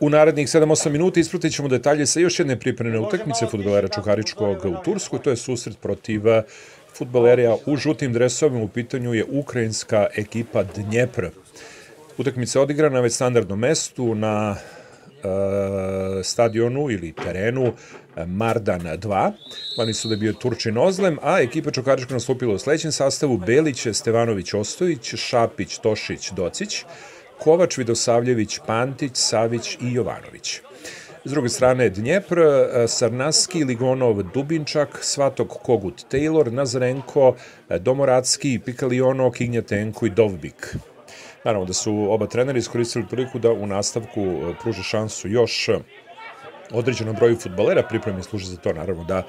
U narednih 7-8 minuta ispratit ćemo detalje sa još jedne pripremne utakmice futbolera Čukaričkog u Tursku. To je susret protiv eh, futbolerija u žutim dresovima. U pitanju je ukrajinska ekipa Dnjepr. Utakmica je odigrana već standardnom mestu na e, stadionu ili terenu eh, Mardan 2. Glavni su da je bio Turčin Ozlem, a ekipa Čukarička nastupila u sledećem sastavu Belić, Stevanović, Ostojić, Šapić, Tošić, Docić. Kovač, Vidosavljević, Pantić, Savić i Jovanović. S druge strane Dnjepr, e, Sarnaski, Ligonov, Dubinčak, Svatog Kogut Taylor, Nazarenko, e, Domoracki, Pikaliono, Kignjatenko i Dovbik. Naravno da su oba trenera iskoristili priliku da u nastavku e, pruže šansu još određenom broju futbalera, pripremi služe za to naravno da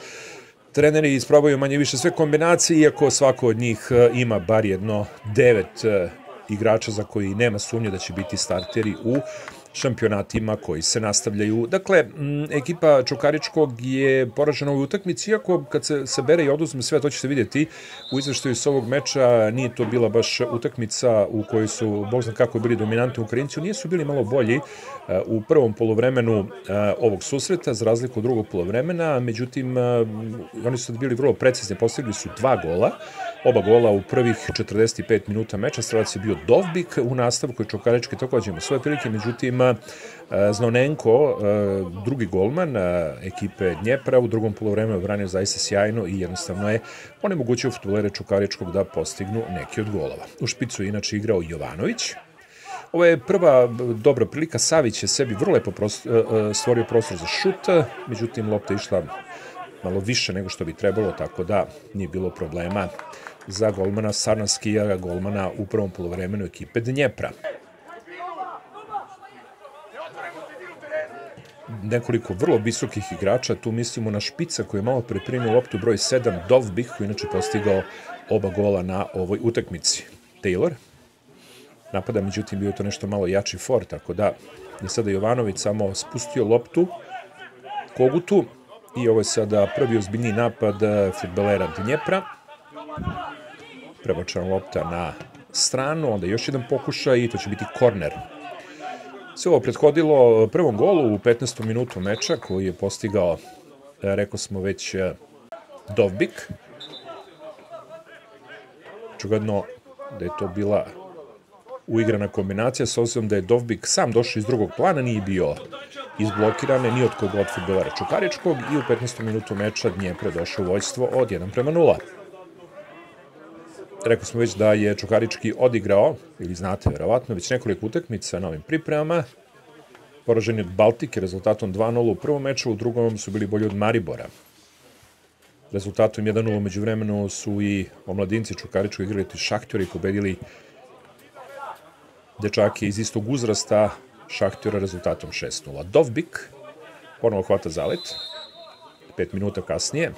treneri isprobaju manje više sve kombinacije, iako svako od njih ima bar jedno devet igrača za koji nema sumnje da će biti starteri u šampionatima koji se nastavljaju. Dakle, ekipa Čukaričkog je poražena u utakmici, iako kad se sabere i oduzme sve, to ćete vidjeti u izveštaju s ovog meča, nije to bila baš utakmica u kojoj su, bog zna kako, bili dominantni Ukrajinci, nije su bili malo bolji uh, u prvom polovremenu uh, ovog susreta, za razliku od drugog polovremena, međutim, uh, oni su bili vrlo precizni, postigli su dva gola, oba gola u prvih 45 minuta meča, strelac je bio Dovbik, u nastavku je Čukarički takođe ima svoje prilike, međutim, Znonenko, drugi golman ekipe Dnjepra, u drugom polovremenu branio zaista sjajno i jednostavno je onemogućio futbolere Čukaričkog da postignu neki od golova. U špicu je inače igrao Jovanović, Ovo je prva dobra prilika, Savić je sebi vrlo lepo stvorio prostor za šut, međutim lopta išla malo više nego što bi trebalo, tako da nije bilo problema za golmana Sarnaskija, golmana u prvom polovremenu ekipe Dnjepra. nekoliko vrlo visokih igrača, tu mislimo na Špica koji je malo pre primio loptu broj 7, Dovbih koji inače postigao oba gola na ovoj utakmici. Taylor napada, međutim bio to nešto malo jači for, tako da je sada Jovanović samo spustio loptu Kogutu i ovo je sada prvi ozbiljni napad futbalera Dnjepra. Prebačena lopta na stranu, onda još jedan pokušaj i to će biti korner Sve ovo prethodilo prvom golu u 15. minutu meča koji je postigao, rekao smo već, Dovbik. Čugadno da je to bila uigrana kombinacija, s obzirom da je Dovbik sam došao iz drugog plana, nije bio izblokiran, ni od koga od futbolara Čukaričkog i u 15. minutu meča Dnjepre došao vojstvo od 1 prema 0. Rekao smo već da je Čukarički odigrao, ili znate verovatno, već nekoliko utakmica na ovim pripremama. Poraženi od Baltike rezultatom 2-0 u prvom meču, u drugom su bili bolji od Maribora. Rezultatom 1-0 među vremenu su i omladinci Čukaričkog igrali ti i pobedili dečake iz istog uzrasta Šahtjora rezultatom 6-0. Dovbik ponovo hvata zalet, 5 minuta kasnije.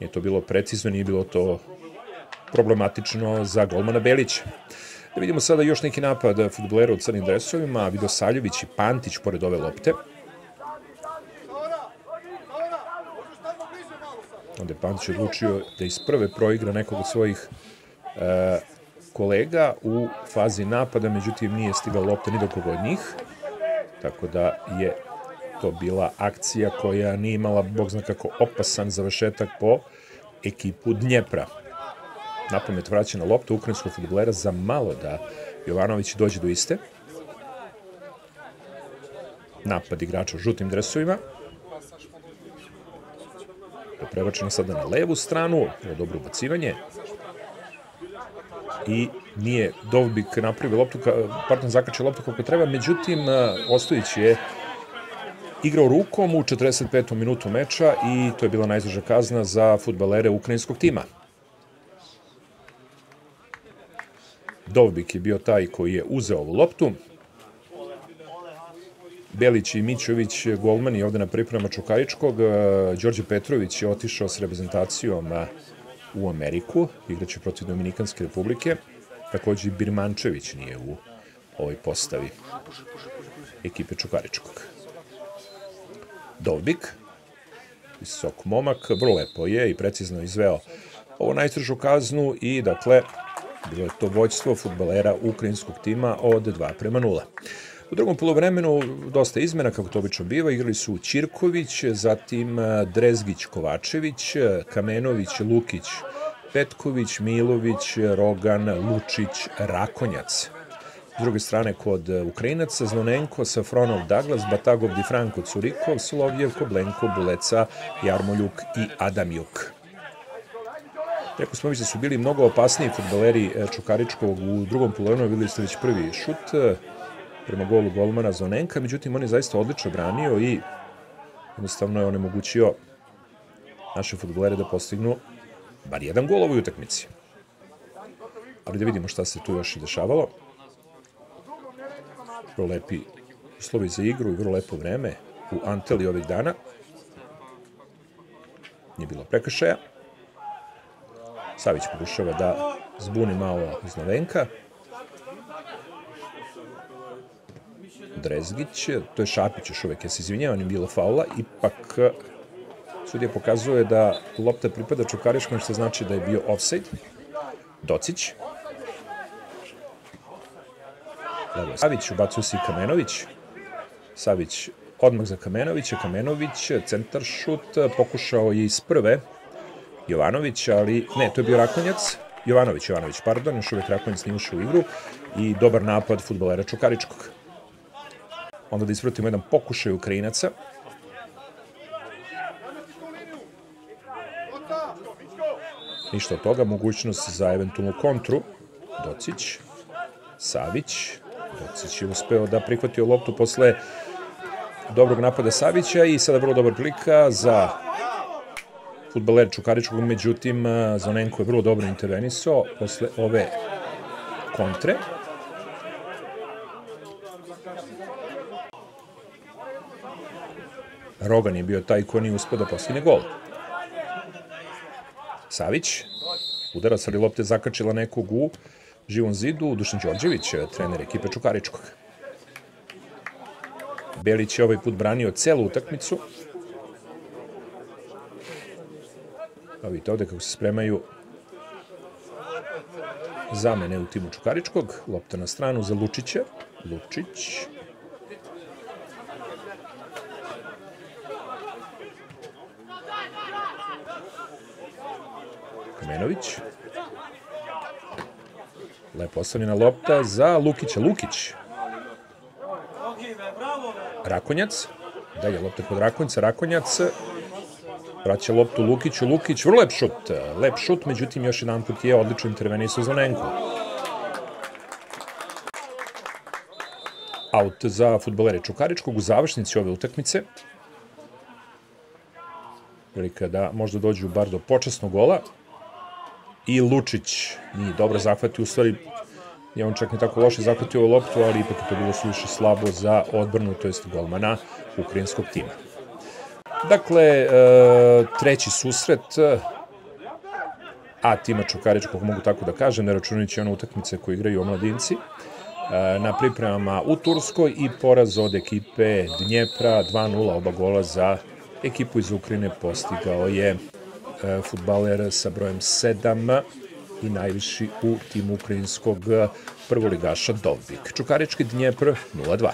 Nije to bilo precizno, nije bilo to problematično za golmana Belića. Da vidimo sada još neki napad futbolera u crnim dresovima, Vidosaljević i Pantić pored ove lopte. Onda je Pantić odlučio da iz prve proigra nekog od svojih e, kolega u fazi napada, međutim nije stigla lopta ni do koga od njih, tako da je to bila akcija koja nije imala, bog zna kako, opasan završetak po ekipu Dnjepra na pamet vraćena lopta ukrajinskog futbolera za malo da Jovanović dođe do iste. Napad igrača u žutim dresovima. Prebačeno sada na levu stranu, ovo dobro ubacivanje. I nije Dovbik napravio loptu, partner zakače loptu kako treba, međutim, Ostojić je igrao rukom u 45. minutu meča i to je bila najzveža kazna za futbalere ukrajinskog tima. Dovbik je bio taj koji je uzeo ovu loptu. Belić i Mićović, golmani ovde na priprema Čukaričkog. E, Đorđe Petrović je otišao s reprezentacijom e, u Ameriku, igraće protiv Dominikanske republike. Takođe i Birmančević nije u ovoj postavi ekipe Čukaričkog. Dovbik, visok momak, vrlo lepo je i precizno izveo ovo najstržu kaznu i dakle Bilo je to vođstvo futbalera ukrajinskog tima od 2 prema 0. U drugom polovremenu dosta izmena, kako to obično biva, igrali su Ćirković, zatim Drezgić Kovačević, Kamenović Lukić Petković, Milović, Rogan, Lučić, Rakonjac. S druge strane, kod Ukrajinaca, Znonenko, Safronov, Daglas, Batagov, Di Franco, Curikov, Slovjev, Koblenko, Buleca, Jarmoljuk i Adamjuk. Rekao smo već da su bili mnogo opasniji futbaleri e, Čukaričkog u drugom polovinu, bili ste već prvi šut e, prema golu golmana Zonenka, međutim on je zaista odlično branio i jednostavno je onemogućio naše futbolere da postignu bar jedan gol ovoj utakmici. Ali da vidimo šta se tu još i dešavalo. Vrlo lepi uslovi za igru i vrlo lepo vreme u Anteli ovih dana. Nije bilo prekršaja. Savić pokušava da zbuni malo Znavenka. Drezgić, to je Šapić još uvek, ja se izvinjavam, nije bilo faula, ipak Sudija pokazuje da lopta pripada Čukariškom, što znači da je bio offside. Docić. Levo Savić, ubacuje se i Kamenović. Savić odmah za Kamenovića, Kamenović, centar šut, pokušao je iz prve Jovanović, ali ne, to je bio Rakonjac, Jovanović, Jovanović, pardon, još uvek Rakonjac nije ušao u igru i dobar napad futbolera Čukaričkog. Onda da isprotimo jedan pokušaj Ukrajinaca, Ništa od toga, mogućnost za eventualnu kontru. Docić, Savić, Docić je uspeo da prihvatio loptu posle dobrog napada Savića i sada vrlo dobar prilika za futbaler Čukaričkog, međutim Zonenko je vrlo dobro intervenisao posle ove kontre. Rogan je bio taj ko nije uspio da postigne gol. Savić, udarac ali lopte zakačila nekog u živom zidu, Dušan Đorđević, trener ekipe Čukaričkog. Belić je ovaj put branio celu utakmicu. A vidite ovde kako se spremaju zamene u timu Čukaričkog. Lopta na stranu za Lučića. Lučić. Kamenović. Lepo ostavljena lopta za Lukića. Lukić. Rakonjac. Dalje lopta kod Rakonjca. Rakonjac. Vraća loptu Lukiću. Lukić, vrlo lep šut. Lep šut, međutim još jedan put je odlično intervenisao za Nenko. Out za futbolere Čukaričkog u završnici ove utakmice. Prilika da možda dođu bar do počasnog gola i Lučić nije dobro zahvatio, u stvari je on čak ne tako loše zahvatio loptu, ali ipak je to bilo suviše slabo za odbranu, to jest golmana ukrajinskog tima. Dakle, e, treći susret, a tima Čukaričkog mogu tako da kažem, ne računajući one utakmice koje igraju omladinci, e, na pripremama u Turskoj i poraz od ekipe Dnjepra 2-0 oba gola za ekipu iz Ukrajine postigao je E, futbaler sa brojem 7 i najviši u timu ukrajinskog prvoligaša Dovbik. Čukarički Dnjepr 0-2.